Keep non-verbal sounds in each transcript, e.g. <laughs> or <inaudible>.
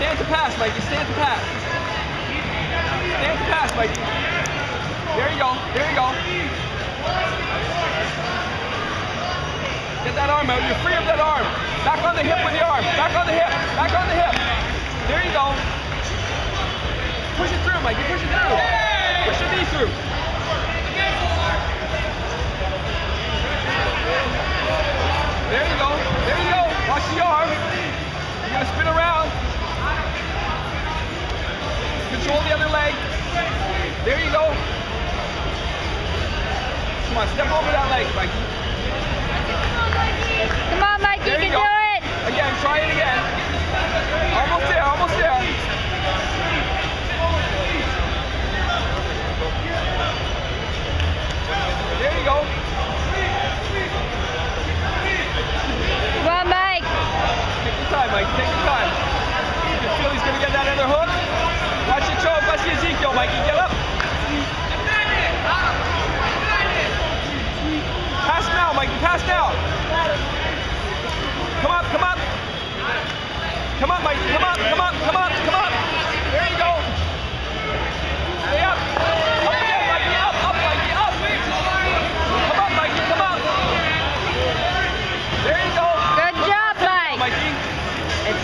Stand to pass, Mikey. Stand to pass. Stand to pass, Mikey. There you go. There you go. Get that arm out. You're free of that arm. Back on the hip with the arm. Back on the hip. Back on the hip. There you go. There you go. Watch arm. You're going to spin around. Control the other leg. There you go. Come on, step over that leg, Mikey. Come on, Mike,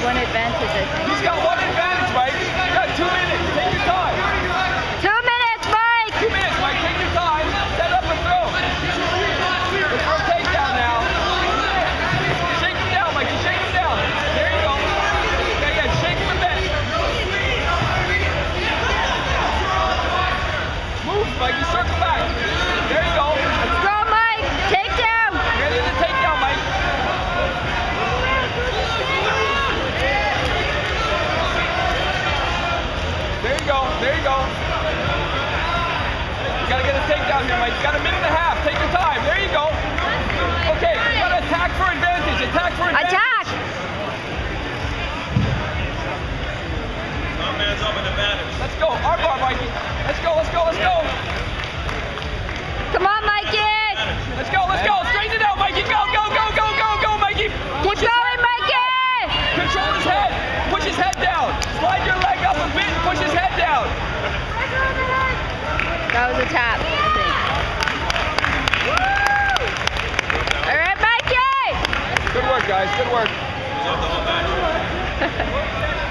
one advantage, I think. Takedown. You got a minute and a half. Take your time. There you go. Okay, you gotta attack for advantage. Attack for advantage. Attack. Some man's up an advantage. Let's go. Arm bar, Mikey. Let's go. Let's go. Let's go. Come on, Mikey. Let's go. Let's go. Straighten it out, Mikey. Go, go, go, go, go, go, Mikey. Keep Push his going, Mikey. Control his head. Push his head down. Slide your leg up a bit and push his head down. That was a tap, guys. Good work. <laughs>